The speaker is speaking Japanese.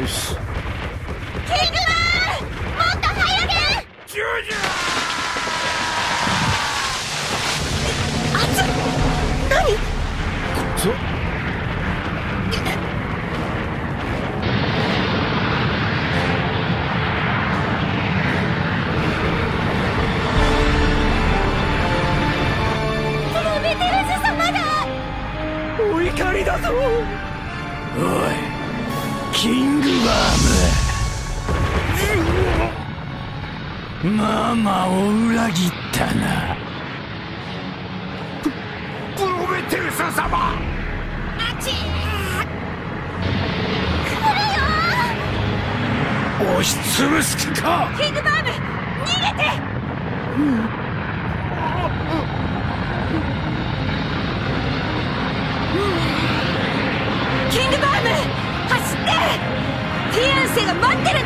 よしキングマンもっと早げジュジュあつ何そプロメテウス様だお怒りだぞキングバームママを裏切ったな。プロメテウス様。あち。来るよ。押しつぶす気か。キングバーム逃げて。キン生が待ってる